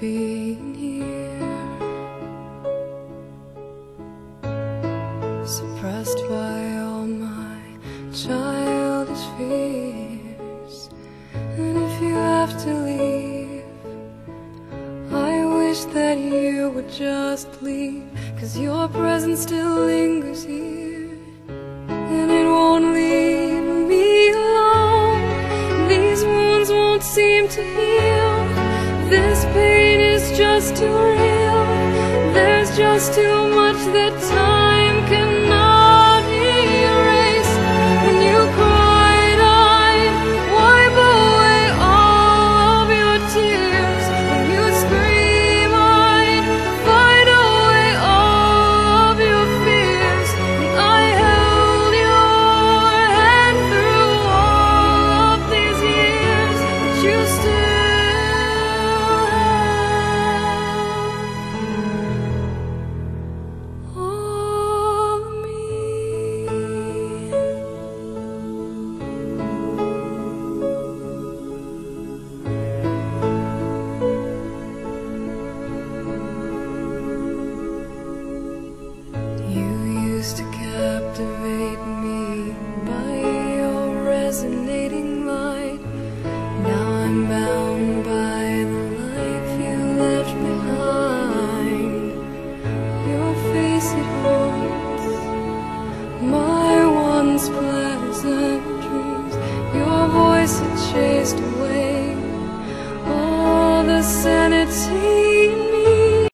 being here, suppressed by all my childish fears. And if you have to leave, I wish that you would just leave, cause your presence still lingers here, and it won't leave me alone. These wounds won't seem to heal. This pain is just too real. There's just too much that pleasant dreams. Your voice it chased away all the sanity